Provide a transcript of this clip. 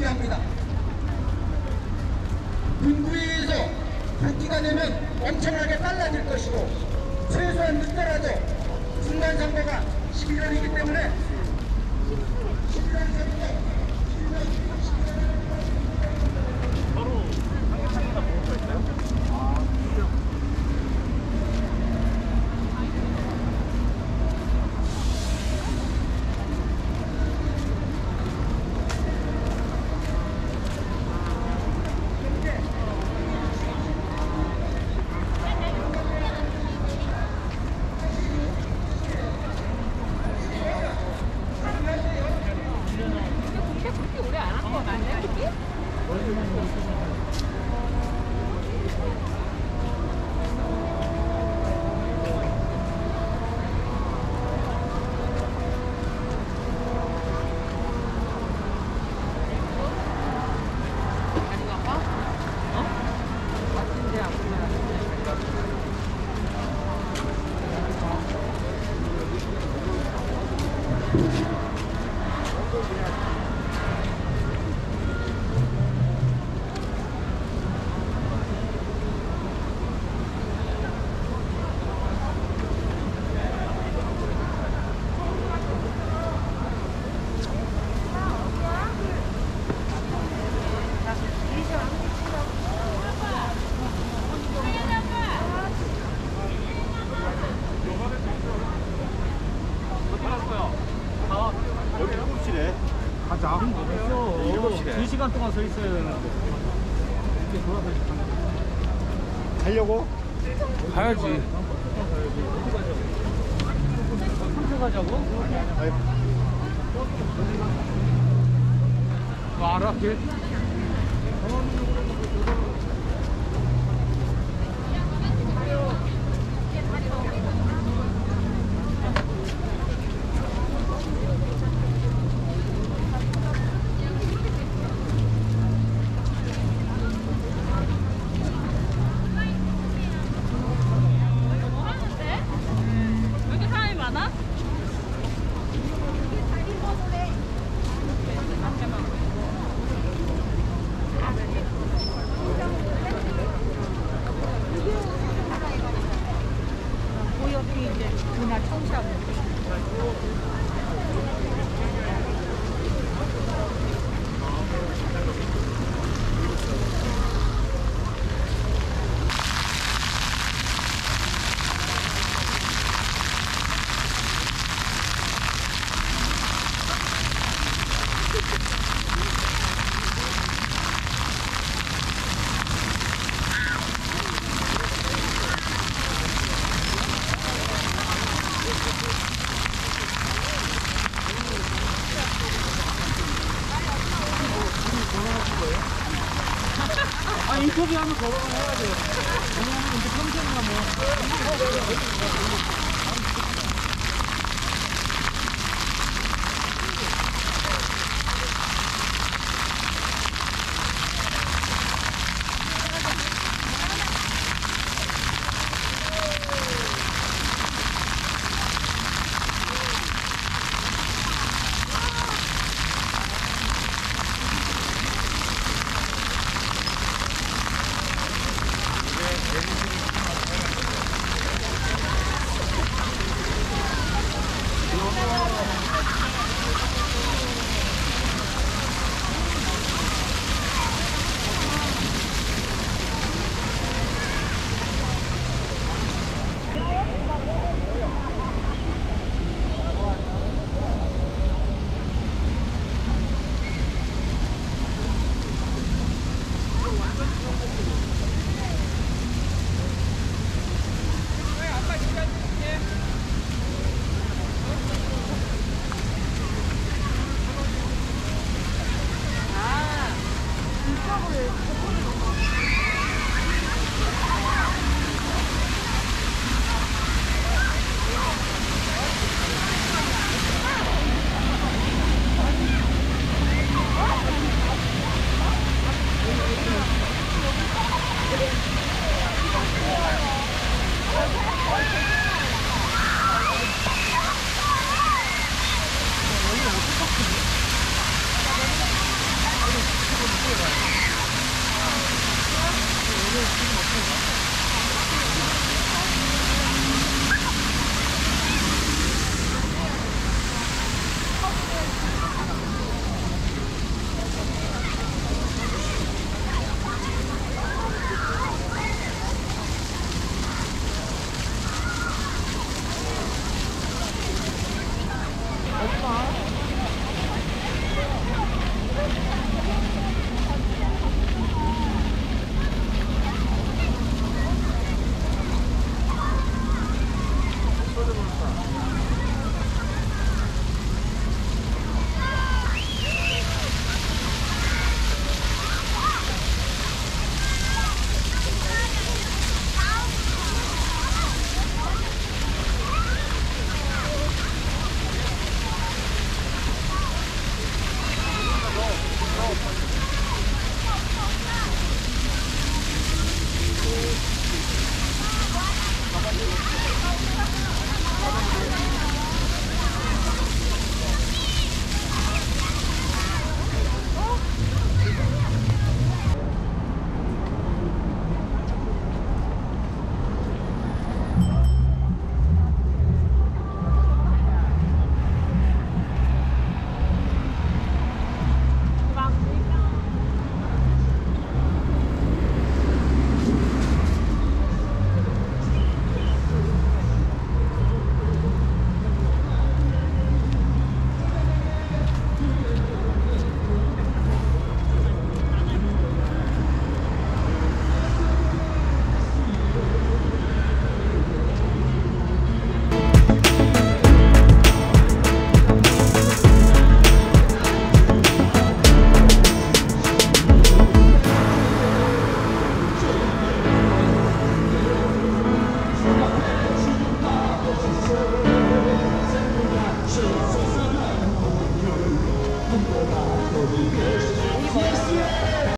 복귀합니다. 군부에서 복귀가 되면 엄청나게 빨라질 것이고 최소한 늦더라도 중간 선거가 11월이기 때문에 11월 선거 すいません。 가려고? 가야지. 가자고? 알아, 걔? しゃぶ。